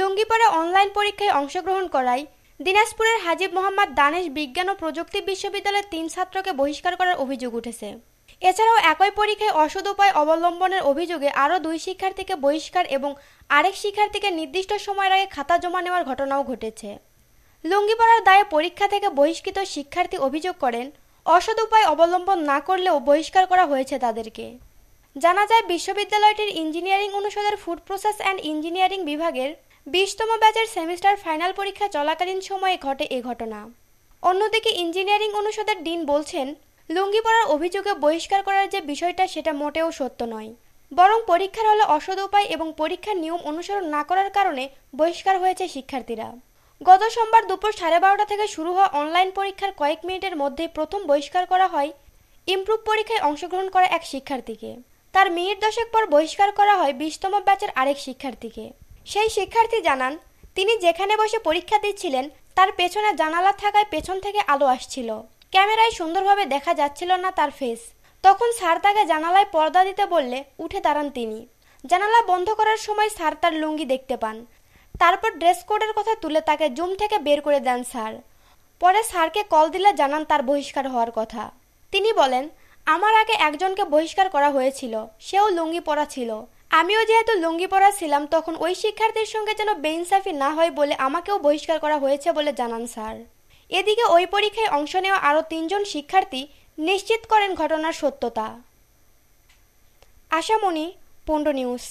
লুঙ্গি পরে অনলাইন পরীক্ষায় অংশগ্রহণ করায় দিনাজপুরের হাজিব মোহাম্মদ দানেশ বিজ্ঞান ও প্রযুক্তি বিশ্ববিদ্যালয়ের তিন ছাত্রকে বহিষ্কার করার অভিযোগ উঠেছে। এছাড়াও একই পরীক্ষায় অসদ উপায় অবলম্বনের অভিযোগে আরও দুই শিক্ষার্থীকে বহিষ্কার এবং আরেক শিক্ষার্থীকে নির্দিষ্ট সময়ের আগে খাতা জমা নেওয়ার ঘটনাও ঘটেছে। লুঙ্গি পরার দায়ে পরীক্ষা থেকে বহিষ্কৃত শিক্ষার্থী অভিযোগ করেন অসদ উপায় অবলম্বন না করলেও বহিষ্কার করা হয়েছে তাদেরকে। জানা যায় বিশ্ববিদ্যালয়টির ইঞ্জিনিয়ারিং অনুষদের ফুড প্রসেস অ্যান্ড ইঞ্জিনিয়ারিং বিভাগের বিশতম ব্যাচের সেমিস্টার ফাইনাল পরীক্ষা চলাকালীন সময়ে ঘটে এ ঘটনা। অন্যদিকে ইঞ্জিনিয়ারিং অনুষদের ডিন বলছেন, লুঙ্গি পড়ার অভিযোগে বহিষ্কার করার যে বিষয়টা সেটা মোটেও সত্য নয়। বরং পরীক্ষার হলে অসৎ উপায় এবং পরীক্ষার নিয়ম অনুসরণ না করার কারণে বহিষ্কার হয়েছে শিক্ষার্থীরা। গত সোমবার দুপুর সাড়ে বারোটা থেকে শুরু হওয়া অনলাইন পরীক্ষার কয়েক মিনিটের মধ্যে প্রথম বহিষ্কার করা হয় ইমপ্রুভ পরীক্ষায় অংশগ্রহণ করা এক শিক্ষার্থীকে। তার মিনিট দশেক পর বহিষ্কার করা হয় বিশতম ব্যাচের আরেক শিক্ষার্থীকে। সেই শিক্ষার্থী জানান, তিনি যেখানে বসে পরীক্ষা দিচ্ছিলেন, তার পেছনে জানালা থাকায় পেছন থেকে আলো আসছিল। ক্যামেরায় সুন্দরভাবে দেখা যাচ্ছিল না তার ফেস তখন স্যার তাকে জানালায় পর্দা দিতে বললে উঠে দাঁড়ান তিনি। জানালা বন্ধ করার সময় স্যার তার লুঙ্গি দেখতে পান। তারপর ড্রেস কোডের কথা তুলে তাকে জুম থেকে বের করে দেন স্যার। পরে স্যারকে কল দিলে জানান তার বহিষ্কার হওয়ার কথা। তিনি বলেন আমার আগে একজনকে বহিষ্কার করা হয়েছিল, সেও লুঙ্গি পরা ছিল। আমিও যেহেতু লুঙ্গি পরা ছিলাম, তখন ওই শিক্ষার্থীর সঙ্গে যেন বেইনসাফি না হয় বলে আমাকেও বহিষ্কার করা হয়েছে বলে জানান স্যার। এদিকে ওই পরীক্ষায় অংশ নেওয়া আরও তিনজন শিক্ষার্থী নিশ্চিত করেন ঘটনার সত্যতা। আশামণি, পণ্ড নিউজ।